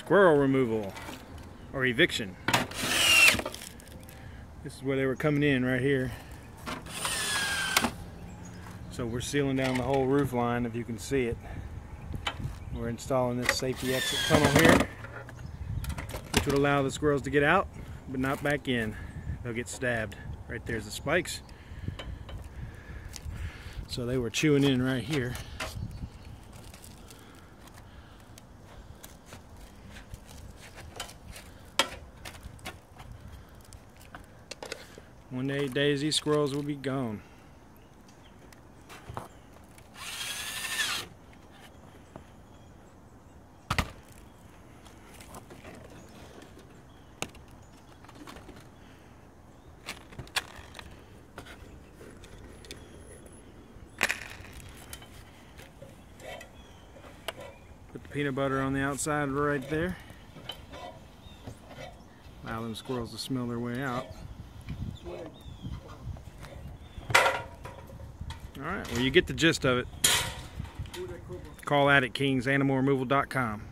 squirrel removal or eviction. This is where they were coming in right here. So we're sealing down the whole roof line if you can see it. We're installing this safety exit tunnel here which would allow the squirrels to get out but not back in. They'll get stabbed. Right there's the spikes. So they were chewing in right here. One day, daisy squirrels will be gone. Put the peanut butter on the outside right there. Allow them squirrels to smell their way out. Alright, well you get the gist of it. Call Attic Kings, animalremoval.com.